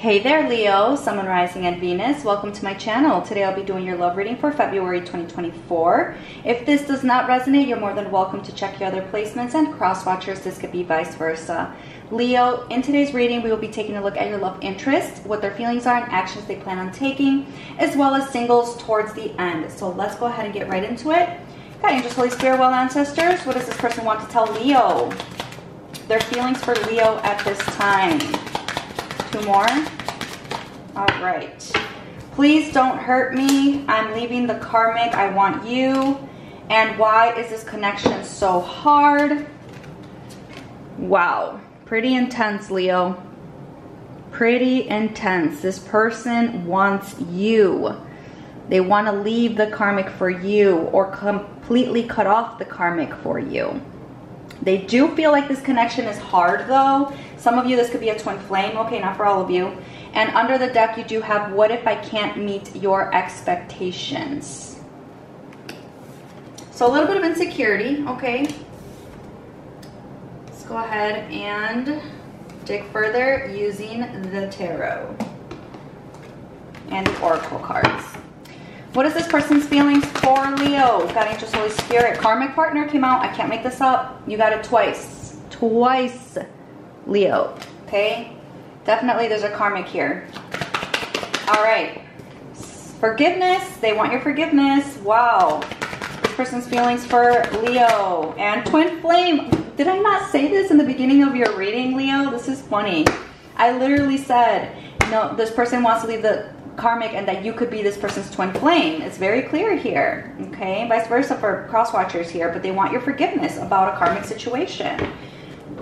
Hey there, Leo, Sun, Rising, and Venus. Welcome to my channel. Today I'll be doing your love reading for February 2024. If this does not resonate, you're more than welcome to check your other placements and cross watchers. This could be vice versa. Leo, in today's reading, we will be taking a look at your love interest, what their feelings are, and actions they plan on taking, as well as singles towards the end. So let's go ahead and get right into it. God, Angels, Holy Spirit, well, ancestors, what does this person want to tell Leo? Their feelings for Leo at this time. Two more. All right. Please don't hurt me. I'm leaving the karmic. I want you. And why is this connection so hard? Wow. Pretty intense, Leo. Pretty intense. This person wants you. They want to leave the karmic for you or completely cut off the karmic for you. They do feel like this connection is hard though. Some of you, this could be a twin flame. Okay, not for all of you. And under the deck, you do have, what if I can't meet your expectations? So a little bit of insecurity, okay? Let's go ahead and dig further using the tarot and the oracle cards. What is this person's feelings for Leo? Got Angels Holy Spirit. Karmic partner came out. I can't make this up. You got it twice. Twice, Leo. Okay? Definitely there's a karmic here. All right. Forgiveness. They want your forgiveness. Wow. This person's feelings for Leo. And twin flame. Did I not say this in the beginning of your reading, Leo? This is funny. I literally said, no, this person wants to leave the karmic and that you could be this person's twin flame. It's very clear here, okay? Vice versa for cross watchers here, but they want your forgiveness about a karmic situation.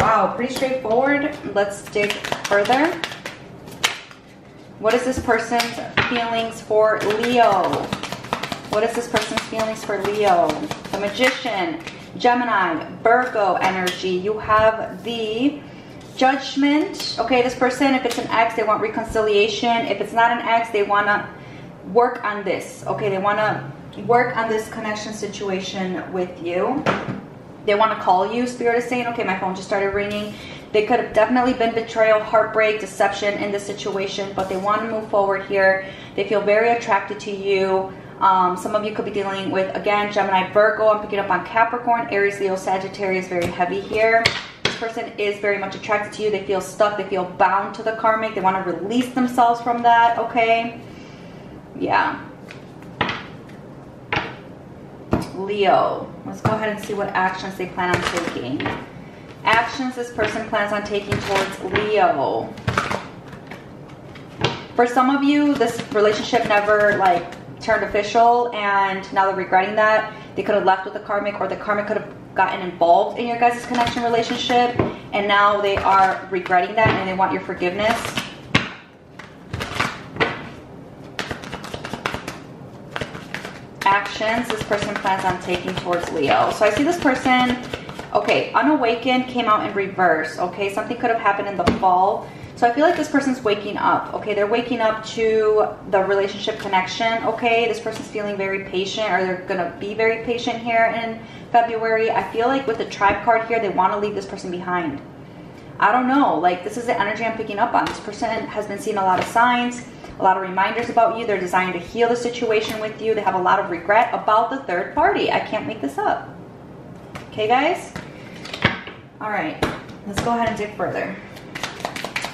Wow, pretty straightforward. Let's dig further. What is this person's feelings for Leo? What is this person's feelings for Leo? The Magician, Gemini, Virgo energy. You have the judgment. Okay, this person, if it's an ex, they want reconciliation. If it's not an ex, they want to work on this. Okay, they want to work on this connection situation with you they want to call you. Spirit is saying, okay, my phone just started ringing. They could have definitely been betrayal, heartbreak, deception in this situation, but they want to move forward here. They feel very attracted to you. Um, some of you could be dealing with, again, Gemini, Virgo. I'm picking up on Capricorn, Aries, Leo, Sagittarius, very heavy here. Person is very much attracted to you. They feel stuck. They feel bound to the karmic. They want to release themselves from that, okay? Yeah. Leo. Let's go ahead and see what actions they plan on taking. Actions this person plans on taking towards Leo. For some of you, this relationship never like turned official and now they're regretting that. They could have left with the karmic or the karmic could have gotten involved in your guys' connection relationship and now they are regretting that and they want your forgiveness actions this person plans on taking towards Leo. So I see this person, okay, unawakened came out in reverse, okay? Something could have happened in the fall. So I feel like this person's waking up, okay? They're waking up to the relationship connection, okay? This person's feeling very patient or they're to be very patient here in February. I feel like with the tribe card here, they want to leave this person behind. I don't know. Like, this is the energy I'm picking up on. This person has been seeing a lot of signs a lot of reminders about you. They're designed to heal the situation with you. They have a lot of regret about the third party. I can't make this up. Okay, guys? All right, let's go ahead and dig further.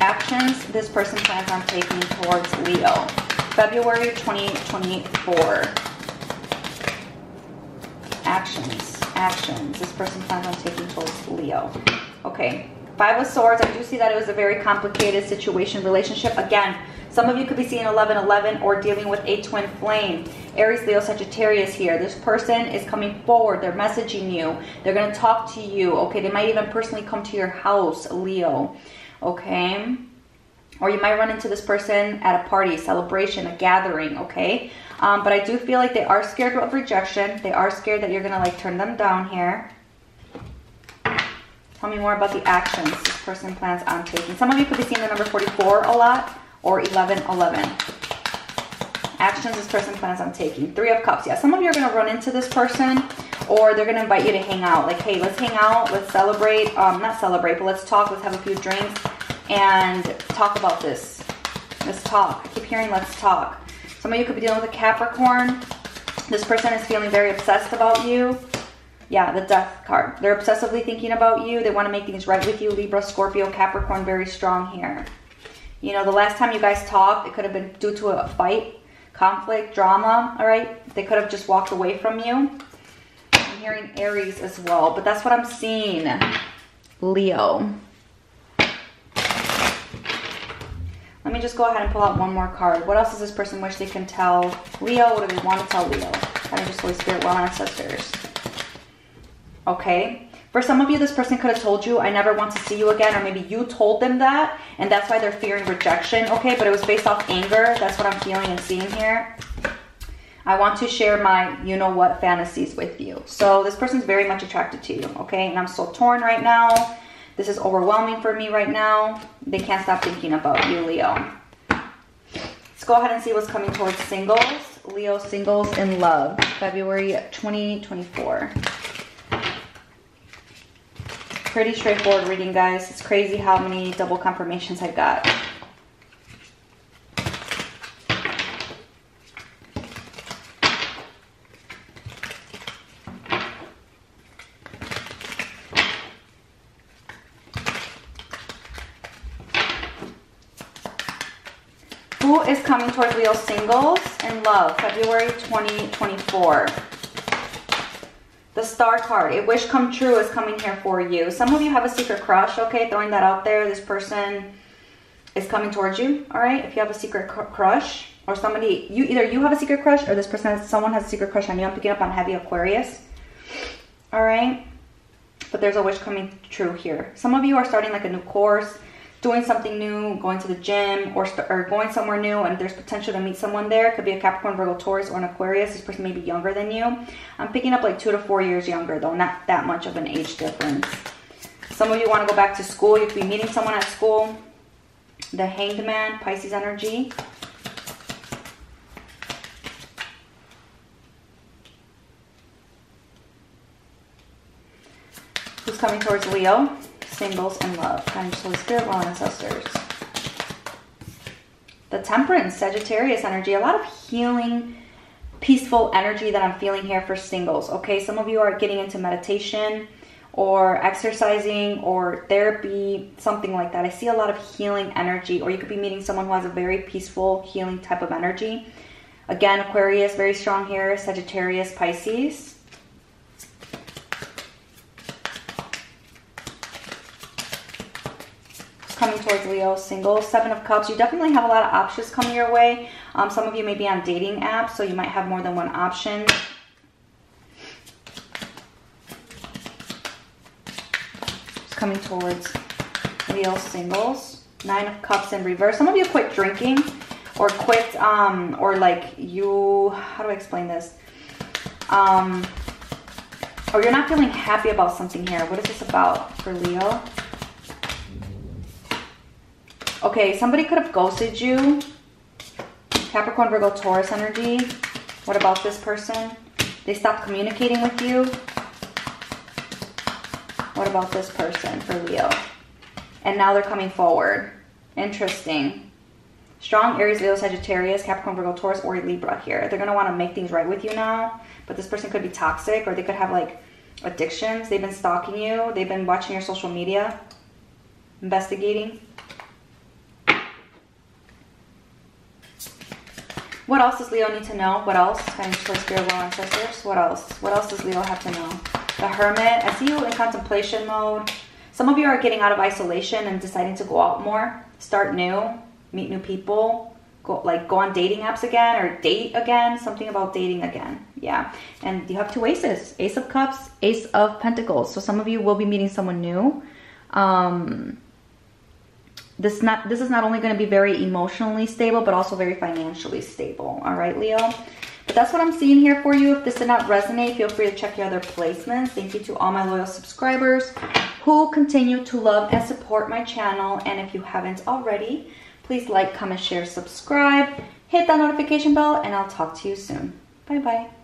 Actions this person plans on taking towards Leo. February 2024. Actions, actions this person plans on taking towards Leo. Okay, Five of Swords. I do see that it was a very complicated situation, relationship. Again, some of you could be seeing 1111 or dealing with a twin flame. Aries, Leo, Sagittarius here. This person is coming forward. They're messaging you. They're going to talk to you. Okay, they might even personally come to your house, Leo. Okay. Or you might run into this person at a party, celebration, a gathering, okay? Um, but I do feel like they are scared of rejection. They are scared that you're to like turn them down here. Tell me more about the actions this person plans on taking. Some of you could be seeing the number 44 a lot or 1111. Actions this person plans on taking. Three of Cups. Yeah, some of you are going to run into this person or they're going to invite you to hang out. Like, hey, let's hang out. Let's celebrate. Um, not celebrate, but let's talk. Let's have a few drinks and talk about this. Let's talk. I keep hearing let's talk. Some of you could be dealing with a Capricorn. This person is feeling very obsessed about you. Yeah, the death card. They're obsessively thinking about you. They want to make things right with you. Libra, Scorpio, Capricorn, very strong here. You know, the last time you guys talked, it could have been due to a fight, conflict, drama, all right? They could have just walked away from you. I'm hearing Aries as well, but that's what I'm seeing. Leo. Let me just go ahead and pull out one more card. What else does this person wish they can tell Leo? What do they want to tell Leo? Just Holy Spirit, well, ancestors. Okay. For some of you, this person could have told you, I never want to see you again, or maybe you told them that, and that's why they're fearing rejection. Okay, but it was based off anger. That's what I'm feeling and seeing here. I want to share my you know what fantasies with you. So this person's very much attracted to you, okay? And I'm so torn right now. This is overwhelming for me right now. They can't stop thinking about you, Leo. Let's go ahead and see what's coming towards singles. Leo singles in love, February 2024. Pretty straightforward reading, guys. It's crazy how many double confirmations I got. Who is coming towards Leo singles in love, February 2024? The star card, a wish come true is coming here for you. Some of you have a secret crush, okay? Throwing that out there. This person is coming towards you, all right? If you have a secret cr crush or somebody, you either you have a secret crush or this person, someone has a secret crush on you. I'm picking up on heavy Aquarius, all right? But there's a wish coming true here. Some of you are starting like a new course doing something new, going to the gym, or, or going somewhere new, and there's potential to meet someone there. It could be a Capricorn, Virgo, Taurus, or an Aquarius. This person may be younger than you. I'm picking up like two to four years younger, though, not that much of an age difference. Some of you want to go back to school. You could be meeting someone at school. The Hanged Man, Pisces energy. Who's coming towards Leo? Singles, and love. Kind of Holy Spirit, well, ancestors. The Temperance, Sagittarius energy. A lot of healing, peaceful energy that I'm feeling here for singles. Okay, some of you are getting into meditation or exercising or therapy, something like that. I see a lot of healing energy, or you could be meeting someone who has a very peaceful, healing type of energy. Again, Aquarius, very strong here, Sagittarius, Pisces. coming towards Leo single. Seven of Cups. You definitely have a lot of options coming your way. Um, some of you may be on dating apps, so you might have more than one option. coming towards Leo singles. Nine of Cups in reverse. Some of you quit drinking or quit, um, or like you, how do I explain this? Um, or you're not feeling happy about something here. What is this about for Leo? Okay, somebody could have ghosted you. Capricorn, Virgo, Taurus energy. What about this person? They stopped communicating with you. What about this person for Leo? And now they're coming forward. Interesting. Strong Aries, Leo, Sagittarius, Capricorn, Virgo, Taurus, or Libra here. They're going to want to make things right with you now. But this person could be toxic or they could have like addictions. They've been stalking you. They've been watching your social media, investigating. What else does Leo need to know? What else? Kind for spiritual ancestors. What else? What else does Leo have to know? The Hermit. I see you in contemplation mode. Some of you are getting out of isolation and deciding to go out more. Start new. Meet new people. Go like go on dating apps again or date again. Something about dating again. Yeah. And you have two aces. Ace of Cups, Ace of Pentacles. So some of you will be meeting someone new. Um, this not this is not only going to be very emotionally stable but also very financially stable. All right leo? But that's what i'm seeing here for you. If this did not resonate feel free to check your other placements. Thank you to all my loyal subscribers who continue to love and support my channel. And if you haven't already please like comment share subscribe. Hit that notification bell and i'll talk to you soon. Bye bye